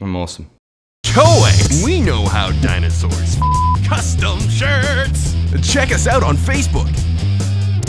I'm awesome. Coex! We know how dinosaurs Custom shirts! Check us out on Facebook